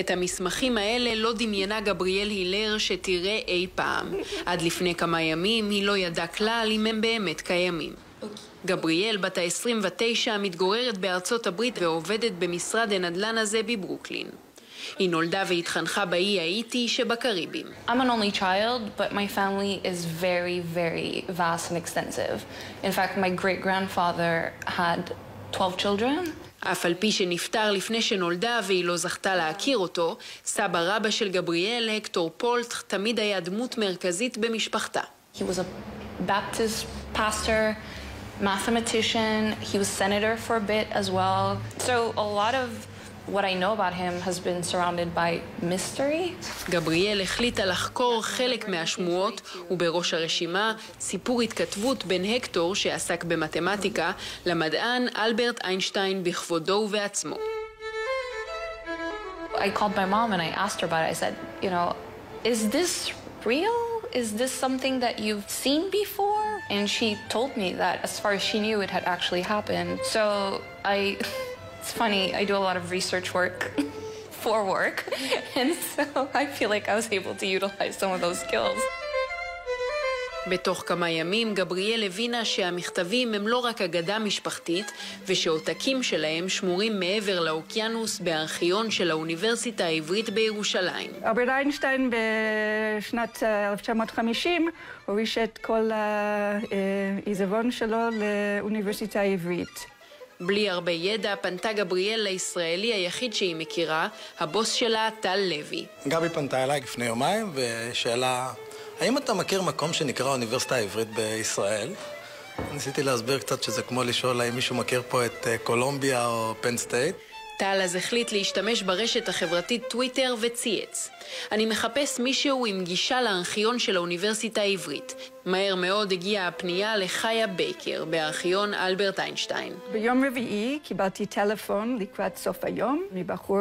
את המסמכים האלה לא דמיינה גבריאל הילר שתראה אי פעם. עד לפני כמה ימים היא לא ידעה כלל אם הם באמת קיימים. גבריאל, בת ה-29, מתגוררת בארצות הברית ועובדת במשרד הנדל"ן הזה בברוקלין. היא נולדה והתחנכה באי האיטי שבקריבים. I'm an only child, but my family is very, very vast and extensive. In fact, my great grandfather had 12 children. אף על פי שנפטר לפני שנולדה והיא לא זכתה להכיר אותו, סבא רבא של גבריאל, הקטור פולט, תמיד היה דמות מרכזית במשפחתה. He was a Baptist pastor, mathematician, he was senator for a bit as well. So a lot of what I know about him has been surrounded by mystery. גבריאל החליטה לחקור חלק מהשמועות, ובראש הרשימה סיפור התכתבות בין הקטור, שעסק במתמטיקה, למדען אלברט איינשטיין בכבודו ובעצמו. I called my mom and I asked her about it. I said, you know, is this real? Is this something that you've seen before? And she told me that as far as she knew, it had actually happened. So I, it's funny, I do a lot of research work for work. And so I feel like I was able to utilize some of those skills. בתוך כמה ימים גבריאל הבינה שהמכתבים הם לא רק אגדה משפחתית ושעותקים שלהם שמורים מעבר לאוקיינוס בארכיון של האוניברסיטה העברית בירושלים. אלברט איינשטיין בשנת 1950 הוריש את כל העיזבון שלו לאוניברסיטה העברית. בלי הרבה ידע פנתה גבריאל לישראלי היחיד שהיא מכירה, הבוס שלה, טל לוי. גבי פנתה אליי לפני יומיים ושאלה, האם אתה מכיר מקום שנקרא האוניברסיטה העברית בישראל? ניסיתי להסביר קצת שזה כמו לשאול האם מישהו מכיר פה את קולומביה או פן סטייט. טל אז החליט להשתמש ברשת החברתית טוויטר וצייץ. אני מחפש מישהו עם גישה לארכיון של האוניברסיטה העברית. מהר מאוד הגיעה הפנייה לחיה בייקר בארכיון אלברט איינשטיין. ביום רביעי קיבלתי טלפון לקראת סוף היום מבחור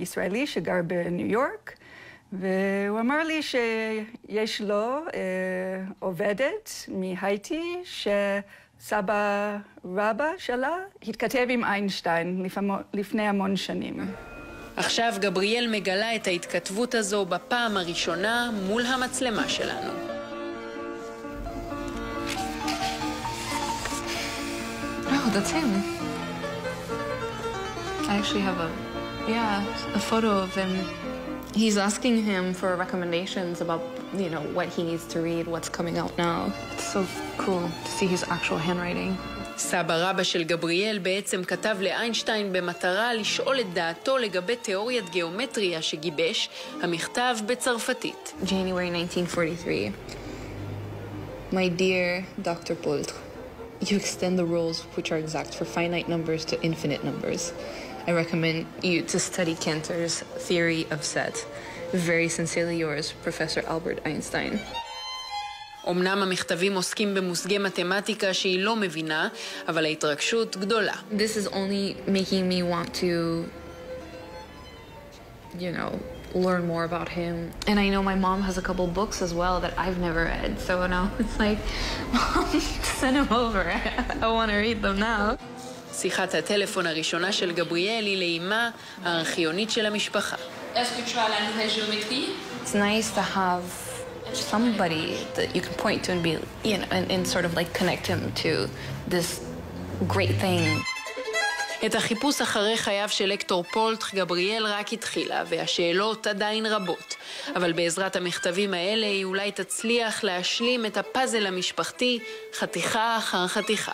ישראלי שגר בניו יורק, והוא אמר לי שיש לו אה, עובדת מהייטי שסבא רבא שלה התכתב עם איינשטיין לפני המון שנים. עכשיו גבריאל מגלה את ההתכתבות הזו בפעם הראשונה מול המצלמה שלנו. Oh, that's him. I actually have a, yeah, a photo of him. He's asking him for recommendations about, you know, what he needs to read, what's coming out now. It's so cool to see his actual handwriting. סבא רבא של גבריאל בעצם כתב לאיינשטיין במטרה לשאול את דעתו לגבי תיאוריית גיאומטריה שגיבש, המכתב בצרפתית. January 1943. My dear Dr. Poultre, you extend the rules which are exact for finite numbers to infinite numbers. I recommend you to study Cantor's theory of set. Very sincerely yours, Professor Albert Einstein. אמנם המכתבים עוסקים במושגי מתמטיקה שהיא לא מבינה, אבל ההתרגשות גדולה. This is only making me want to, you know, learn more about him. And I know my mom has a couple books as well that I've never read. So now it's like, mom, send them over. I want to read them now. שיחת הטלפון הראשונה של גבריאל היא לאימה, הארכיונית של המשפחה. It's nice to have somebody that you can point to and be, you know, and, and sort of like connect him to this great thing. את החיפוש אחרי חייו של הקטור פולט, גבריאל רק התחילה, והשאלות עדיין רבות. אבל בעזרת המכתבים האלה היא אולי תצליח להשלים את הפאזל המשפחתי חתיכה אחר חתיכה.